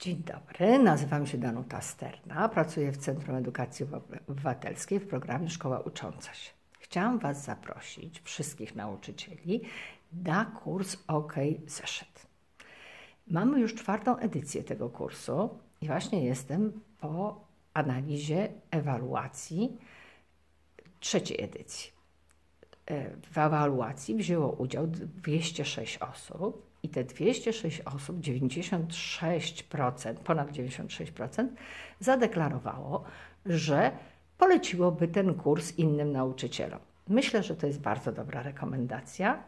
Dzień dobry, nazywam się Danuta Sterna, pracuję w Centrum Edukacji Obywatelskiej w programie Szkoła Ucząca się. Chciałam Was zaprosić, wszystkich nauczycieli, na kurs OK Zeszyt. Mamy już czwartą edycję tego kursu i właśnie jestem po analizie ewaluacji trzeciej edycji. E, w ewaluacji wzięło udział 206 osób i te 206 osób, 96%, ponad 96% zadeklarowało, że poleciłoby ten kurs innym nauczycielom. Myślę, że to jest bardzo dobra rekomendacja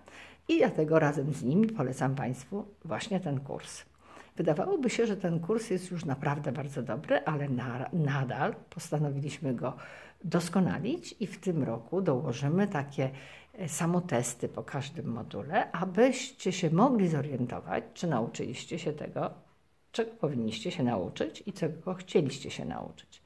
i dlatego razem z nimi polecam Państwu właśnie ten kurs. Wydawałoby się, że ten kurs jest już naprawdę bardzo dobry, ale na, nadal postanowiliśmy go doskonalić i w tym roku dołożymy takie samotesty po każdym module, abyście się mogli zorientować, czy nauczyliście się tego, czego powinniście się nauczyć i czego chcieliście się nauczyć.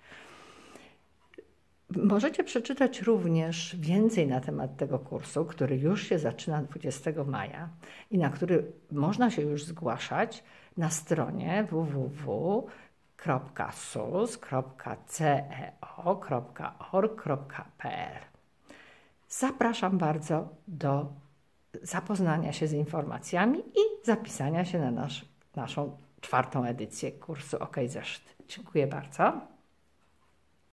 Możecie przeczytać również więcej na temat tego kursu, który już się zaczyna 20 maja i na który można się już zgłaszać na stronie www.sus.ceo.org.pl. Zapraszam bardzo do zapoznania się z informacjami i zapisania się na nasz, naszą czwartą edycję kursu OK Zeszyt. Dziękuję bardzo.